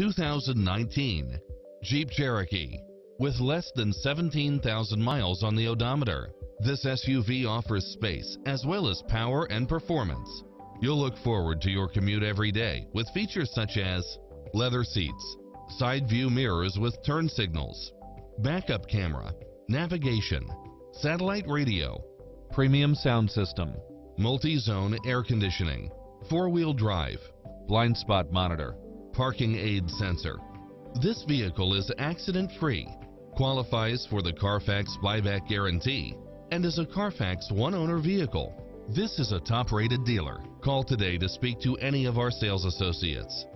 2019 Jeep Cherokee. With less than 17,000 miles on the odometer, this SUV offers space as well as power and performance. You'll look forward to your commute every day with features such as leather seats, side view mirrors with turn signals, backup camera, navigation, satellite radio, premium sound system, multi-zone air conditioning, four-wheel drive, blind spot monitor, parking aid sensor. This vehicle is accident-free, qualifies for the Carfax buyback guarantee, and is a Carfax one-owner vehicle. This is a top-rated dealer. Call today to speak to any of our sales associates.